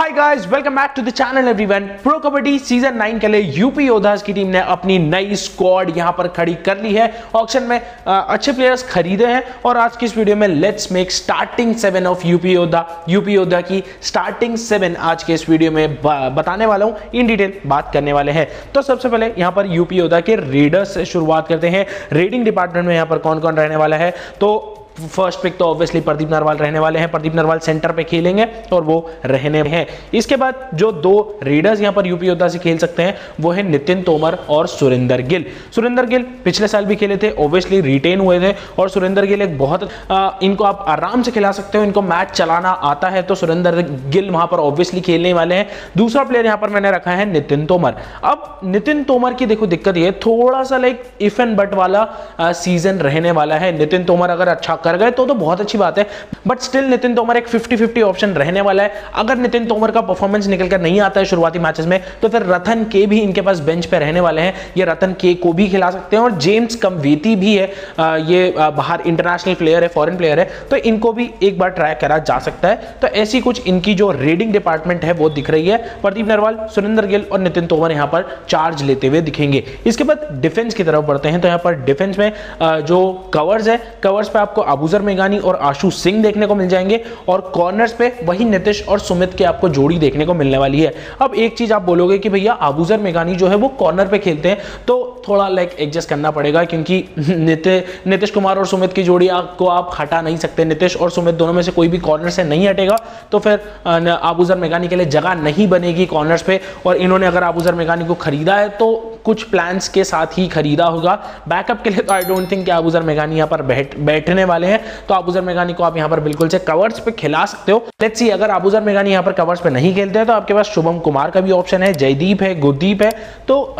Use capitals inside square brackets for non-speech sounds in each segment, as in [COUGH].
Hi guys welcome back to the channel everyone pro kabaddi season 9 के लिए UP योद्धास की team ने अपनी नई स्क्वाड यहाँ पर खड़ी कर ली है। ऑक्शन में अच्छे प्लेयर्स खरीदे हैं और आज की इस वीडियो में let's make starting seven of UP Yoddha UP Yoddha की स्टार्टिंग सेवन आज के इस वीडियो में बताने वाला हूँ। इन डिटेल बात करने वाले हैं। तो सबसे पहले यहाँ पर यूपी योद्धा के रेडर्स से शुरुआत करते हैं। रेडिंग डिपार्टमेंट में यहाँ पर कौन कौन रहने वाला है? तो फ़र्स्ट पिक तो ऑब्वियसली प्रदीप नरवाल रहने वाले हैं प्रदीप नरवाल सेंटर पे खेलेंगे और वो रहने हैं। इसके बाद जो दो रीडर्स यहाँ पर यूपी योद्धा से खेल सकते हैं वो है नितिन तोमर और सुरेंदर गिल। सुरेंद्र गिल पिछले साल भी खेले थे ऑब्वियसली रिटेन हुए थे और सुरेंद्र गिल एक बहुत आ, इनको आप आराम से खिला सकते हो इनको मैच चलाना आता है तो सुरेंद्र गिल वहाँ पर ऑब्वियसली खेलने वाले हैं। दूसरा प्लेयर यहाँ पर मैंने रखा है नितिन तोमर। अब नितिन तोमर की देखो दिक्कत ये थोड़ा सा लाइक इफ़ एंड बट वाला सीज़न रहने वाला है। नितिन तोमर अगर अच्छा कर गए तो तो बहुत अच्छी बात है। बट स्टिल नितिन तोमर एक 50-50 ऑप्शन रहने वाला है। अगर नितिन तोमर का परफॉर्मेंस निकल कर नहीं आता है शुरुआती मैचेस में तो फिर रतन के भी इनके पास बेंच पे रहने वाले हैं। ये रतन के को भी खिला सकते हैं और जेम्स कमवेती भी है। ये बाहर इंटरनेशनल प्लेयर है फॉरन प्लेयर है तो इनको भी एक बार ट्राई करा जा सकता है। तो ऐसी कुछ इनकी जो रेडिंग डिपार्टमेंट है, वो दिख रही है। प्रदीप नरवाल, सुरेंद्र गिल और नितिन तोमर यहाँ पर चार्ज लेते हुए दिखेंगे। इसके बाद डिफेंस की तरफ़ बढ़ते हैं। तो यहाँ पर डिफेंस में जो कवर्स है कवर्स पे आपको अबूजर मेगानी और आशु सिंह देखने को मिल जाएँगे और कॉर्नर्स पे वही नितिश और सुमित के आपको जोड़ी देखने को मिलने वाली है। अब एक चीज़ आप बोलोगे कि भैया आबूजर मेगानी जो है वो कॉर्नर पे खेलते हैं तो थोड़ा लाइक एडजस्ट करना पड़ेगा क्योंकि [LAUGHS] नितिश कुमार और सुमित की जोड़ी आपको आप हटा नहीं सकते। नितिश और सुमित दोनों में से कोई भी कॉर्नर से नहीं हटेगा तो फिर आबूजर मेघानी के लिए जगह नहीं बनेगी कॉर्नर्स पे। और इन्होंने अगर आबूजर मेघानी को खरीदा है तो कुछ प्लान्स के साथ ही खरीदा होगा। बैकअप के लिए तो आई डोंट थिंक कि आबूजर मेगानी यहाँ पर बैठ बैठने वाले हैं। तो आबूजर मेगानी को आप यहाँ पर बिल्कुल से कवर्स पे खिला सकते हो। लेट्स सी अगर आबूजर मेगानी यहाँ पर कवर्स पे नहीं खेलते हैं तो आपके पास शुभम कुमार का भी ऑप्शन है, जयदीप है, गुरदीप है। तो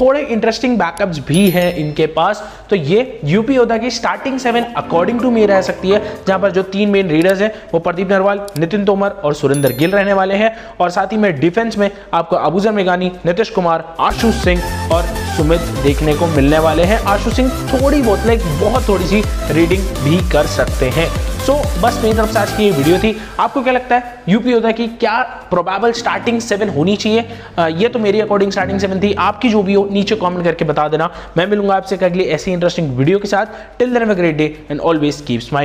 थोड़े इंटरेस्टिंग बैकअप्स भी है इनके पास। तो ये यूपी योद्धा की starting seven according to me रह सकती है, जहाँ पर जो तीन मेन रीडर्स हैं, वो प्रदीप नरवाल, नितिन तोमर और सुरेंद्र गिल रहने वाले हैं। और साथ ही में डिफेंस में आपको अबूजर मेघानी नीतीश कुमार, आशुष सिंह और सुमित देखने को मिलने वाले हैं। आशु सिंह थोड़ी बहुत लाइक बहुत थोड़ी सी रीडिंग भी कर सकते हैं। सो so, बस मेरी तरफ़ से आज की ये वीडियो थी। आपको क्या लगता है? यूपी होता की क्या प्रोबेबल स्टार्टिंग सेवन होनी चाहिए? आ, ये तो मेरी अकॉर्डिंग स्टार्टिंग सेवन थी। आपकी जो भी हो नीचे कमेंट करके बता देना। मैं मिलूँगा आपसे अगली ऐसी इंटरेस्टिंग वीडियो के साथ। Till then great day and always keep smile